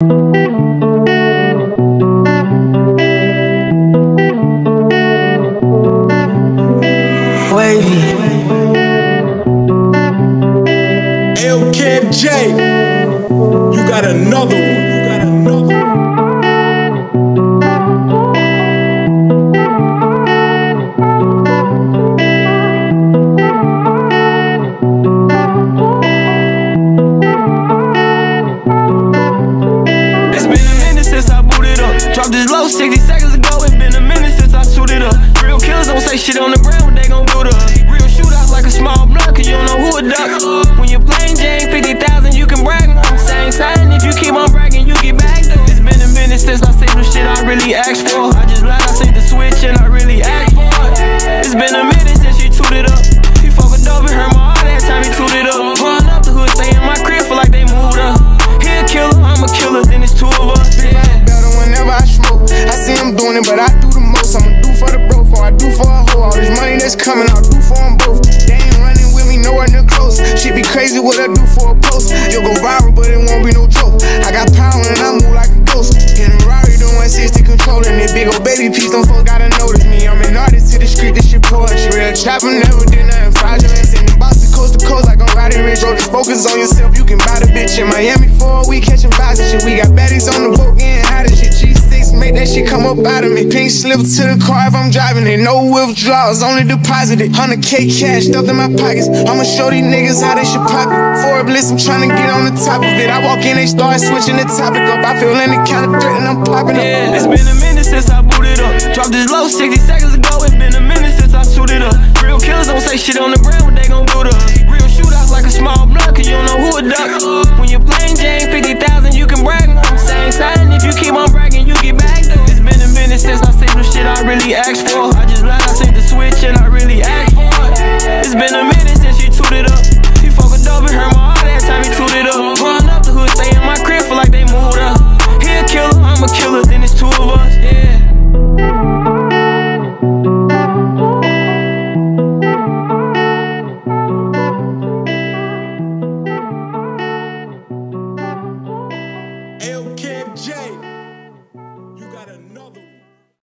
Wavy. L Camp J, you got another one. Shit on the ground, they gon' do to us. Real shootouts like a small block, cause you don't know who a duck. When you're playing Jane 50,000, you can brag on same side. If you keep on bragging, you get back. It's been a minute since I seen the shit I really asked for. Coming, I'll do for them both. They ain't running with me, nowhere near close. Shit be crazy what I do for a post. You'll go viral, but it won't be no joke. I got power and I move like a ghost. In a Rari, doing 160 controlling it. Big old baby piece, them folks gotta notice me. I'm an artist to the street, this shit poetry. Real trapper, never did nothing fraudulent. Sending Boston coast to coast like I'm riding rich. Just focus on yourself, you can buy the bitch in Miami for a week, catching vibes and shit. We got baddies on the boat, getting up out of me. Pink slip to the car if I'm driving it. No withdrawals, only deposited. 100k cash stuffed in my pockets. I'ma show these niggas how they should pop it. For a bliss, I'm trying to get on the top of it. I walk in, they start switching the topic up. I feel any kind of threat and I'm popping up. It's been a minute since I booted up. Dropped this low 60 seconds ago. It's been a minute since I suited up. Real killers don't say shit on the ground, I just lied, I seen the switch and I